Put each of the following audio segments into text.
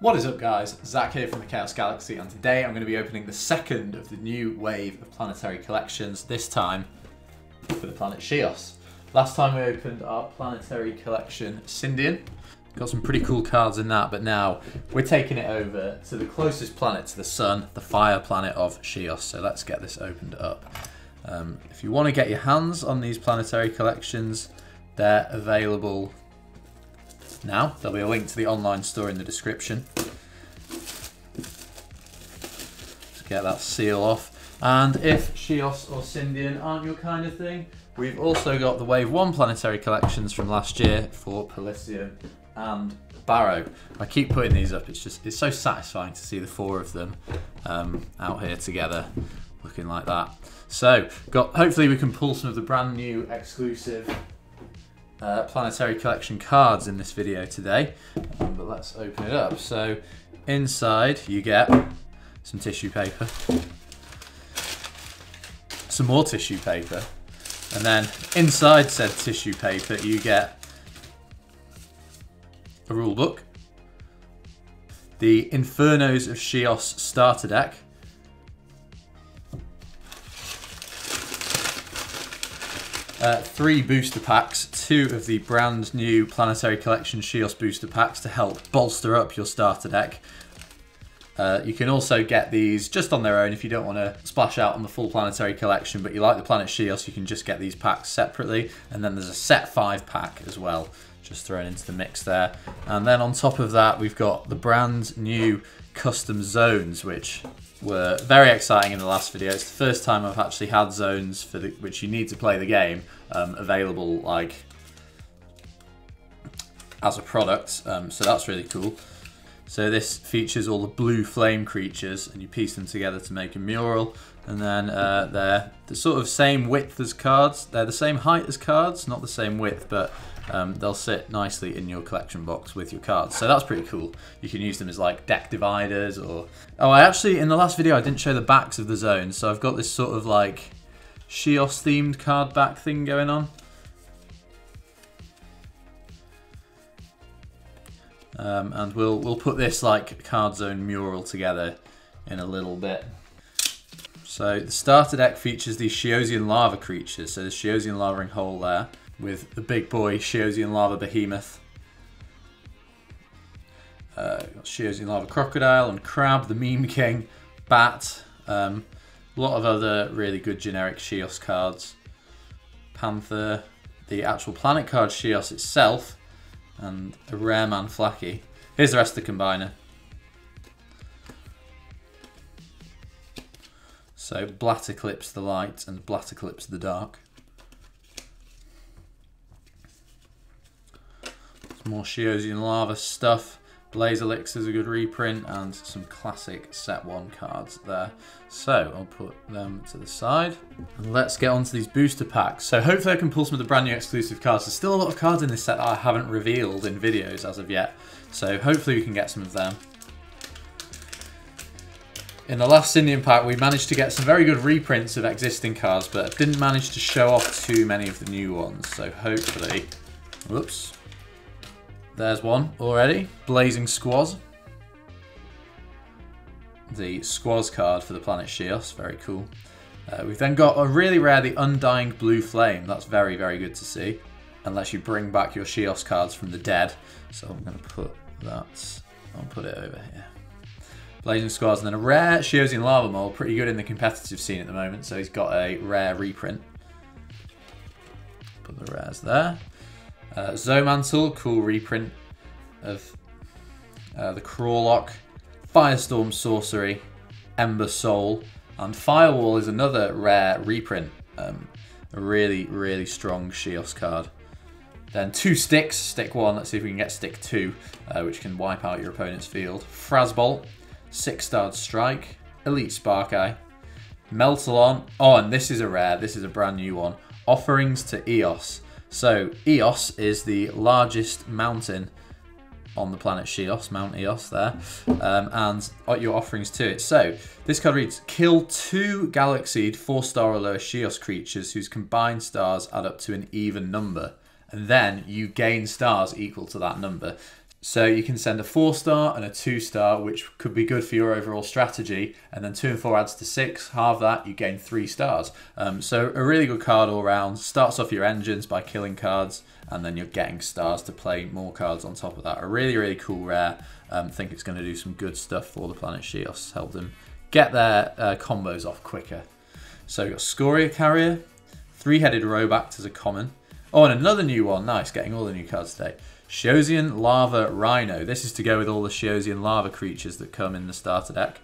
What is up guys, Zach here from the Chaos Galaxy and today I'm going to be opening the second of the new wave of planetary collections, this time for the planet Sheos. Last time we opened our planetary collection Sindian, got some pretty cool cards in that, but now we're taking it over to the closest planet to the sun, the fire planet of Sheos, so let's get this opened up. Um, if you want to get your hands on these planetary collections, they're available now. There'll be a link to the online store in the description. Let's get that seal off. And if Sheos or Sindian aren't your kind of thing, we've also got the Wave 1 planetary collections from last year for Pelysium and Barrow. I keep putting these up, it's just it's so satisfying to see the four of them um, out here together looking like that. So, got hopefully we can pull some of the brand new exclusive uh, planetary collection cards in this video today. Um, but let's open it up. So inside you get some tissue paper, some more tissue paper, and then inside said tissue paper you get a rule book, the Infernos of Sheos starter deck, Uh, three booster packs, two of the brand new Planetary Collection Sheos booster packs to help bolster up your starter deck. Uh, you can also get these just on their own if you don't want to splash out on the full Planetary Collection, but you like the Planet Sheos, you can just get these packs separately. And then there's a set 5 pack as well, just thrown into the mix there. And then on top of that, we've got the brand new custom zones, which were very exciting in the last video. It's the first time I've actually had zones for the, which you need to play the game um, available like as a product, um, so that's really cool. So this features all the blue flame creatures, and you piece them together to make a mural. And then uh, they're the sort of same width as cards. They're the same height as cards, not the same width, but um, they'll sit nicely in your collection box with your cards. So that's pretty cool. You can use them as like deck dividers or... Oh, I actually, in the last video, I didn't show the backs of the zones. So I've got this sort of like Sheos themed card back thing going on. Um, and we'll we'll put this like card zone mural together in a little bit. So the starter deck features these Sheosian lava creatures. So the Sheosian lavering hole there with the big boy Sheosian Lava Behemoth. Uh, Sheosian Lava Crocodile and Crab, the Meme King, Bat, um, a lot of other really good generic Sheos cards. Panther, the actual planet card Sheos itself, and a rare man Flaky. Here's the rest of the combiner. So Blatt Eclipse the light and Blatt Eclipse the dark. More Sheosian Lava stuff. Blaze is a good reprint and some classic set one cards there. So I'll put them to the side. And let's get on to these booster packs. So hopefully I can pull some of the brand new exclusive cards. There's still a lot of cards in this set that I haven't revealed in videos as of yet. So hopefully we can get some of them. In the last Sindian pack, we managed to get some very good reprints of existing cards, but didn't manage to show off too many of the new ones. So hopefully, whoops, there's one already. Blazing Squaz. The Squaz card for the planet Sheos. Very cool. Uh, we've then got a really rare, the Undying Blue Flame. That's very, very good to see. Unless you bring back your Sheos cards from the dead. So I'm going to put that... I'll put it over here. Blazing Squaz. And then a rare Sheosian Lava Mole. Pretty good in the competitive scene at the moment. So he's got a rare reprint. Put the rares there. Uh, Zomantle, cool reprint of uh, the Crawlock. Firestorm Sorcery, Ember Soul, and Firewall is another rare reprint. Um, a really, really strong Sheos card. Then two sticks, stick one, let's see if we can get stick two, uh, which can wipe out your opponent's field. Frasbolt, six-starred strike, Elite Spark Eye, Meltalon, oh, and this is a rare, this is a brand new one. Offerings to Eos. So Eos is the largest mountain on the planet Sheos, Mount Eos there, um, and your offerings to it. So this card reads, kill two Galaxied 4-star or lower Sheos creatures whose combined stars add up to an even number, and then you gain stars equal to that number. So you can send a four star and a two star, which could be good for your overall strategy. And then two and four adds to six. Half that, you gain three stars. Um, so a really good card all round. Starts off your engines by killing cards, and then you're getting stars to play more cards on top of that. A really, really cool rare. Um, think it's going to do some good stuff for the planet Sheos. Help them get their uh, combos off quicker. So got Scoria Carrier, Three-Headed Robact as a common. Oh, and another new one. Nice, getting all the new cards today. Sheosian Lava Rhino. This is to go with all the Sheosian Lava creatures that come in the starter deck.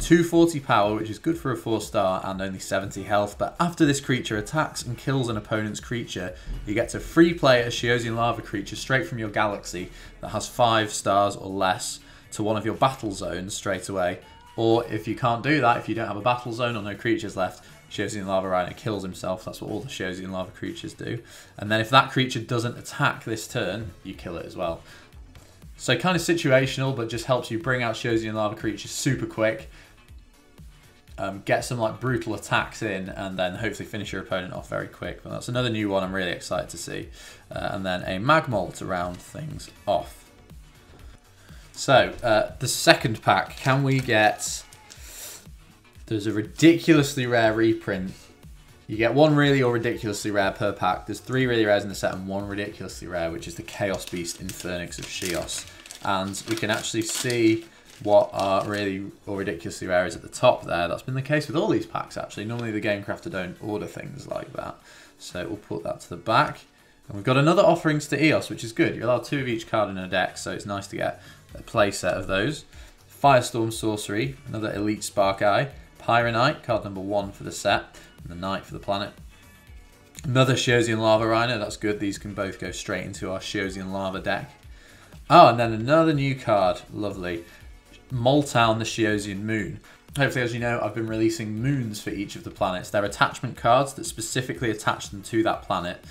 240 power, which is good for a 4 star and only 70 health, but after this creature attacks and kills an opponent's creature, you get to free play a Sheosian Lava creature straight from your galaxy that has 5 stars or less to one of your battle zones straight away. Or if you can't do that, if you don't have a battle zone or no creatures left, Sheosian Lava Rhino kills himself. That's what all the Sheosian Lava creatures do. And then if that creature doesn't attack this turn, you kill it as well. So kind of situational, but just helps you bring out Sheosian Lava creatures super quick. Um, get some like brutal attacks in and then hopefully finish your opponent off very quick. But that's another new one I'm really excited to see. Uh, and then a Magmol to round things off. So, uh, the second pack, can we get there's a ridiculously rare reprint. You get one really or ridiculously rare per pack. There's three really rares in the set and one ridiculously rare, which is the Chaos Beast Infernix of Sheos. And we can actually see what are really or ridiculously rare is at the top there. That's been the case with all these packs, actually. Normally the Game Crafter don't order things like that. So we'll put that to the back. And we've got another Offerings to Eos, which is good. You're allowed two of each card in a deck, so it's nice to get a play set of those. Firestorm Sorcery, another Elite Spark Eye. Pyronite, card number one for the set, and the Knight for the planet. Another Sheosian Lava Rhino, that's good. These can both go straight into our Sheosian Lava deck. Oh, and then another new card, lovely. Moltown the Sheosian Moon. Hopefully, as you know, I've been releasing moons for each of the planets. They're attachment cards that specifically attach them to that planet.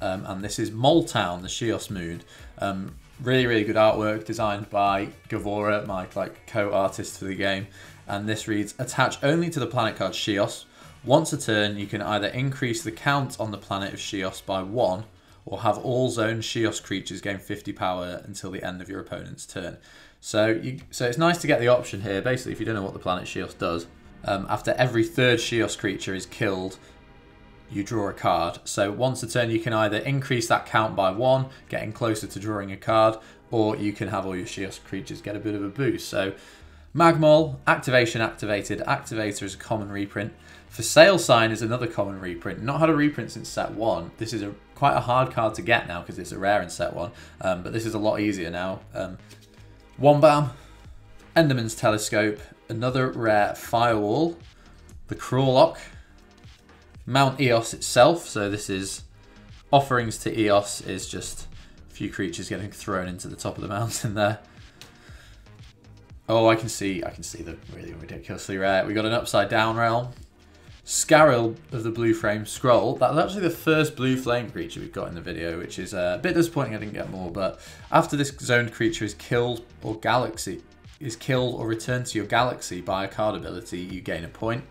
Um, and this is Moltown, the Sheos Moon. Um, really, really good artwork designed by Gavora, my like co-artist for the game and this reads attach only to the planet card Sheos. Once a turn, you can either increase the count on the planet of Sheos by one, or have all zone Sheos creatures gain 50 power until the end of your opponent's turn. So, you, so it's nice to get the option here. Basically, if you don't know what the planet Sheos does, um, after every third Sheos creature is killed, you draw a card. So once a turn, you can either increase that count by one, getting closer to drawing a card, or you can have all your Sheos creatures get a bit of a boost. So Magmol, activation activated. Activator is a common reprint. For Sale Sign is another common reprint. Not had a reprint since set one. This is a quite a hard card to get now because it's a rare in set one. Um, but this is a lot easier now. Um, Wombam, Enderman's Telescope, another rare Firewall, the Crawlock, Mount Eos itself. So this is offerings to Eos is just a few creatures getting thrown into the top of the mountain there. Oh, I can see, I can see the really ridiculously rare. We got an upside down realm. Scaril of the Blue Flame Scroll. That's actually the first Blue Flame creature we've got in the video, which is uh, a bit disappointing I didn't get more, but after this zoned creature is killed or galaxy, is killed or returned to your galaxy by a card ability, you gain a point.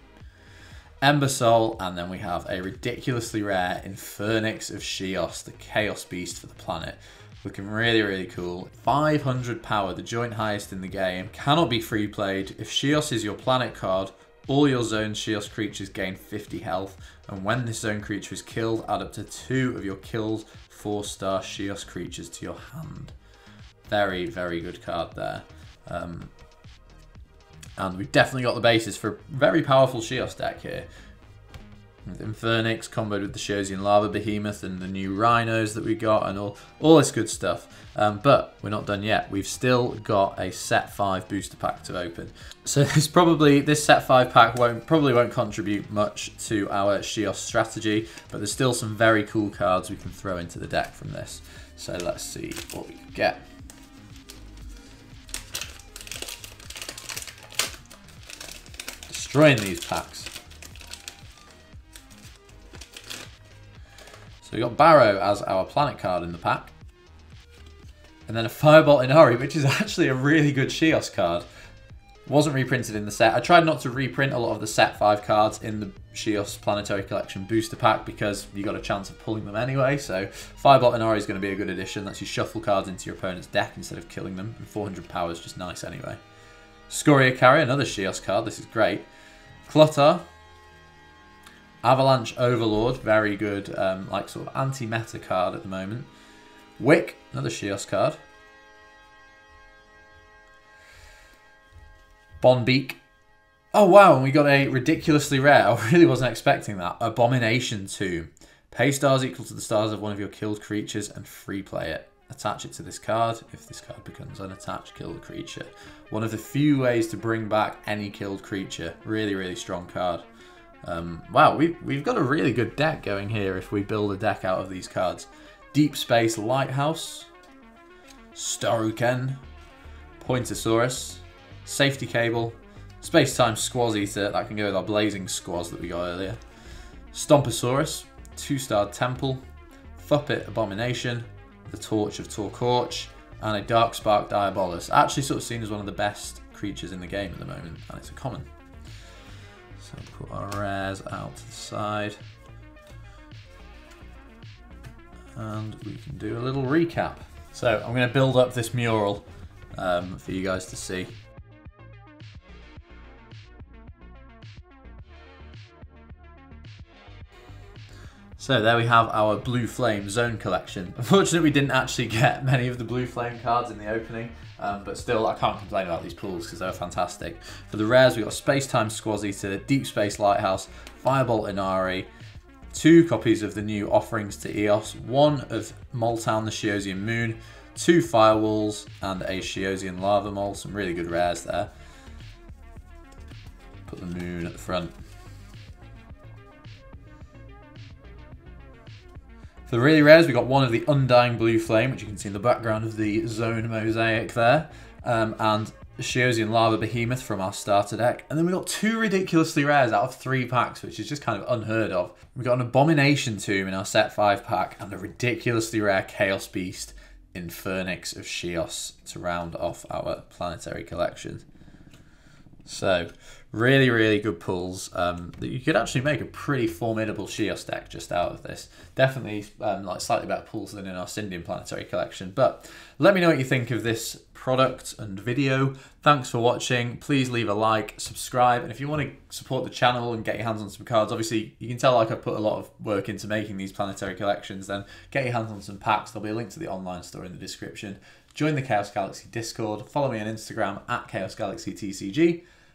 Ember Soul, and then we have a ridiculously rare Infernix of Sheos, the Chaos Beast for the planet. Looking really, really cool. 500 power, the joint highest in the game. Cannot be free played. If Sheos is your planet card, all your zone Sheos creatures gain 50 health. And when this zone creature is killed, add up to two of your killed 4-star Sheos creatures to your hand. Very, very good card there. Um, and we've definitely got the basis for a very powerful Sheos deck here with Infernix comboed with the Sheosian Lava Behemoth and the new Rhinos that we got and all, all this good stuff. Um, but we're not done yet. We've still got a set 5 booster pack to open. So this probably this set 5 pack won't probably won't contribute much to our Sheos strategy, but there's still some very cool cards we can throw into the deck from this. So let's see what we get. Destroying these packs. We got Barrow as our planet card in the pack. And then a Firebolt Inari, which is actually a really good Sheos card. Wasn't reprinted in the set. I tried not to reprint a lot of the set 5 cards in the Sheos Planetary Collection booster pack because you got a chance of pulling them anyway. So Firebolt Inari is going to be a good addition. That's you shuffle cards into your opponent's deck instead of killing them. And 400 power is just nice anyway. Scoria Carry, another Sheos card. This is great. Clutter. Avalanche Overlord, very good, um, like sort of anti-meta card at the moment. Wick, another Sheos card. Bonbeak. Oh wow, and we got a ridiculously rare. I really wasn't expecting that. Abomination Tomb. Pay stars equal to the stars of one of your killed creatures and free play it. Attach it to this card. If this card becomes unattached, kill the creature. One of the few ways to bring back any killed creature. Really, really strong card. Um, wow, we've, we've got a really good deck going here if we build a deck out of these cards. Deep Space Lighthouse. Staruken. Pointosaurus. Safety Cable, Space-Time Squaz Eater, that can go with our Blazing Squaz that we got earlier. Stomposaurus, two-star Temple, Thuppet Abomination, the Torch of Torquorch, and a Dark Spark Diabolus. Actually sort of seen as one of the best creatures in the game at the moment, and it's a common. So put our rares out to the side. And we can do a little recap. So I'm going to build up this mural um, for you guys to see. So there we have our Blue Flame Zone collection. Unfortunately, we didn't actually get many of the Blue Flame cards in the opening, um, but still, I can't complain about these pools because they're fantastic. For the rares, we've got Space Time Squaz Eater, Deep Space Lighthouse, Firebolt Inari, two copies of the new offerings to Eos, one of Moltown the Sheosian Moon, two Firewalls, and a Sheosian Lava Mole. Some really good rares there. Put the moon at the front. For the really rares, we got one of the Undying Blue Flame, which you can see in the background of the Zone Mosaic there, um, and Sheosian Lava Behemoth from our starter deck. And then we got two ridiculously rares out of three packs, which is just kind of unheard of. We got an Abomination Tomb in our set five pack, and a ridiculously rare Chaos Beast Infernix of Sheos to round off our planetary collection. So, really, really good pulls. Um, you could actually make a pretty formidable Sheos deck just out of this. Definitely um, like slightly better pulls than in our Sindian Planetary collection. But let me know what you think of this product and video. Thanks for watching. Please leave a like, subscribe, and if you want to support the channel and get your hands on some cards, obviously you can tell like I put a lot of work into making these planetary collections, then get your hands on some packs. There'll be a link to the online store in the description. Join the Chaos Galaxy Discord. Follow me on Instagram at Chaos Galaxy TCG